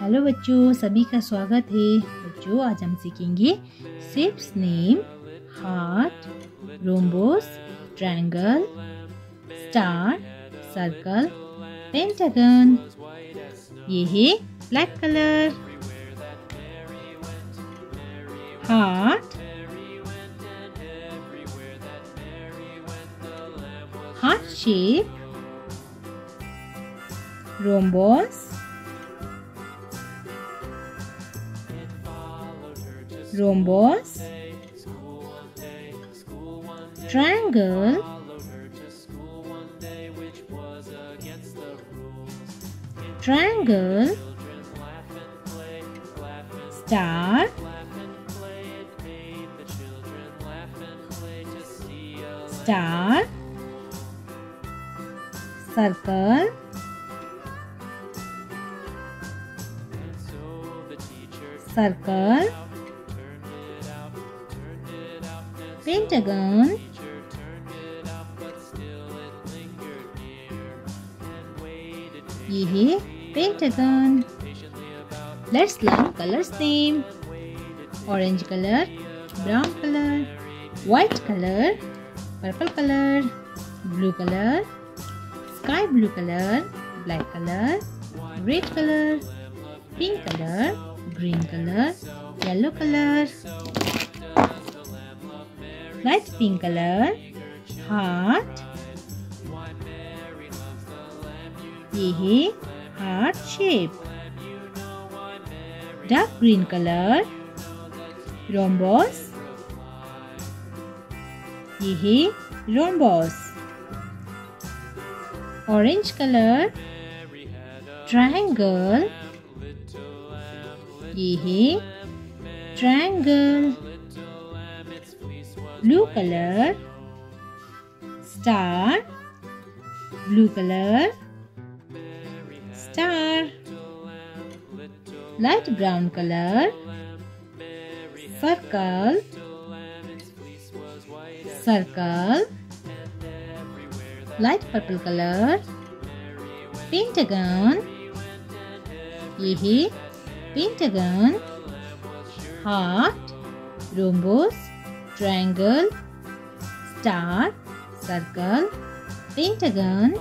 Hello बच्चों, सभी का स्वागत है। बच्चों, आज हम सीखेंगे shapes name heart rhombus triangle star circle pentagon ये है black colour heart heart shape rhombus rhombus triangle triangle star star circle circle pentagon. है pentagon. Let's learn colors name orange color brown color white color purple color blue color sky blue color black color red color pink color green color yellow color light pink color heart ये है heart shape dark green colour रोम्बॉस ये है रोम्बॉस orange colour triangle blue color star blue color star light brown color circle circle light purple color pentagon ये है pentagon heart rhombus triangle, star, circle, pentagon,